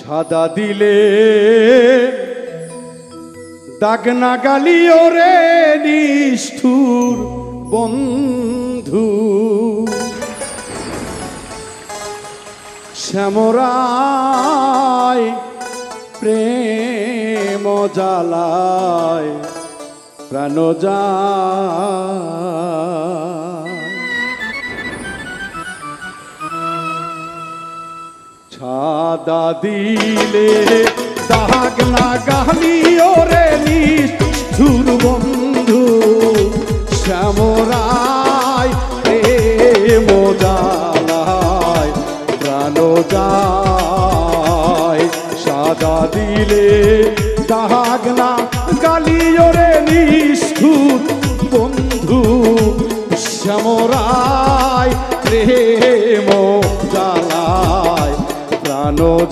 সাদা দিলে দাগ না গালি ওরে নিষ্ঠুর বন্ধু। শ্যামরায় প্রেম জ্বালায় প্রাণ যায় ছাদা দিলে দাগ না গালি ওরে নিষ্ঠুর বন্ধু, শ্যামরায়, প্রেম জ্বালায় প্রাণ যায়। সাদা দিলে দাগ না গালি ওরে নিষ্ঠুর বন্ধু, শ্যামরায়, প্রেম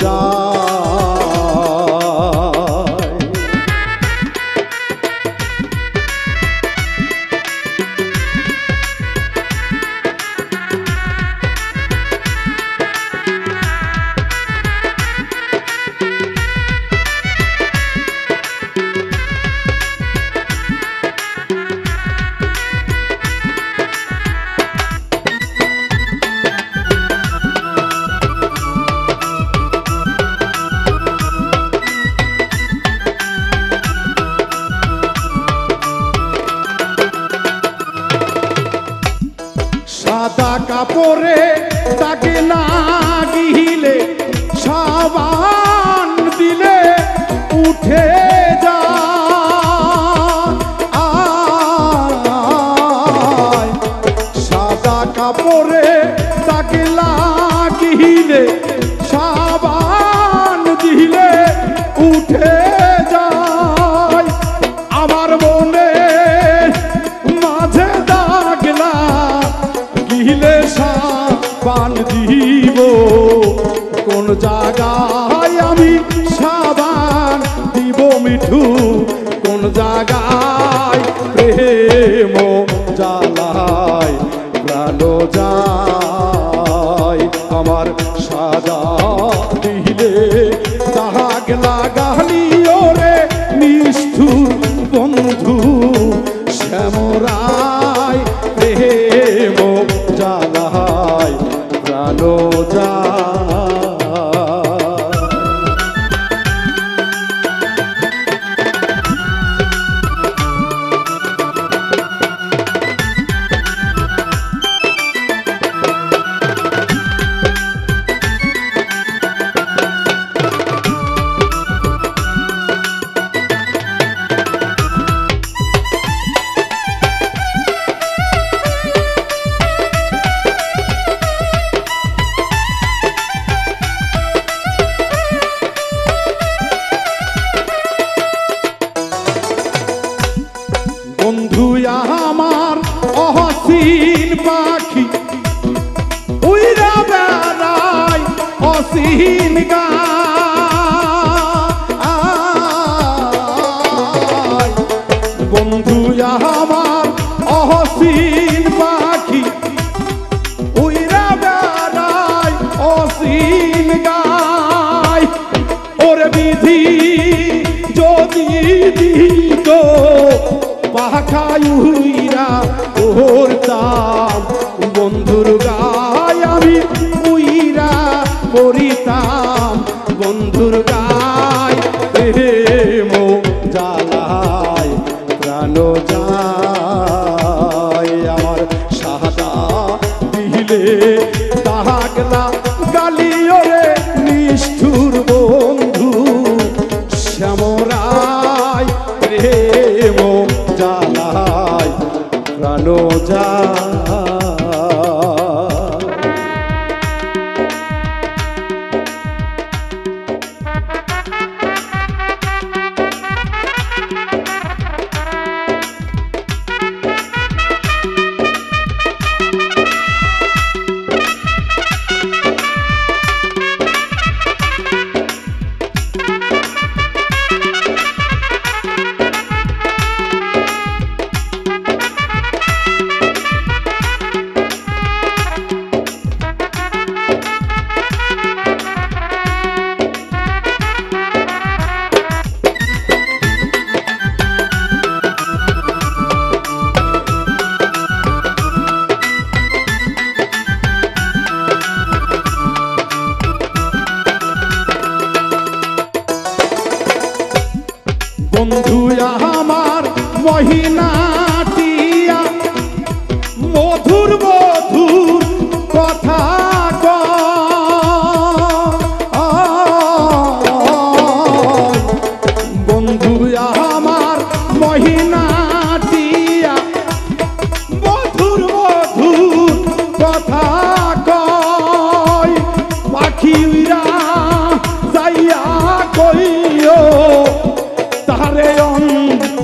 প্রাণ সাদা দিব। কোন জায়গায় আমি সাবান দিব মিঠু। কোন জায়গায় প্রেম জ্বালায়, প্রাণ যায়। আমার সাদা দিলে দাগ লাগালি ওরে নিষ্ঠুর বন্ধু। শ্যামরায় প্রেম জ্বালায়। প্রাণ যায় অসীন গায় বন্ধু, আমার অহসীন পাখি, উইরা বেড়াই অসীন গায়। ওরে বিধি যদি দিত পাখাই উইরা ওরতাম বন্ধুর বন্ধুর গায় প্রেম জ্বালায় প্রাণ যায়। আমার সাদা দিলে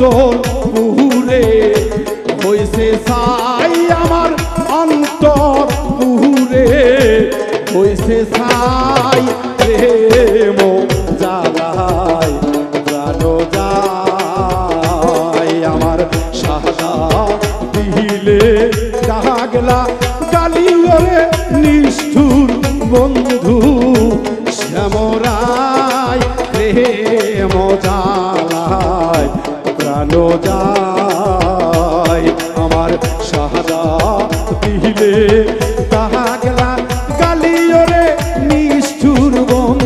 চোখর পুহুরে হইছে সাই আমার অন্তর পুহুরে হইছে সাই প্রেম দুর্গম